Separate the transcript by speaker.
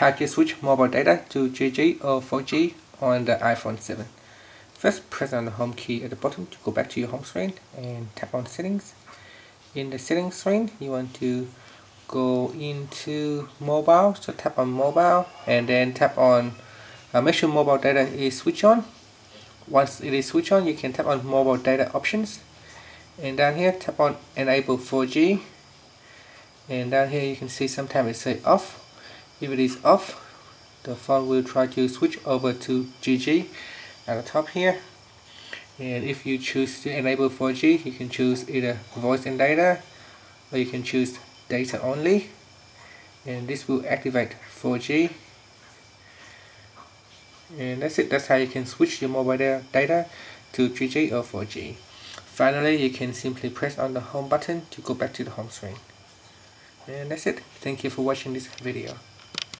Speaker 1: how to switch mobile data to 3G or 4G on the iPhone 7. First press on the home key at the bottom to go back to your home screen and tap on settings. In the settings screen you want to go into mobile so tap on mobile and then tap on uh, make sure mobile data is switched on once it is switched on you can tap on mobile data options and down here tap on enable 4G and down here you can see sometimes it say off if it is off the phone will try to switch over to 3G at the top here. And if you choose to enable 4G you can choose either voice and data or you can choose data only. And this will activate 4G and that's it. That's how you can switch your mobile data to 3G or 4G finally you can simply press on the home button to go back to the home screen. And that's it. Thank you for watching this video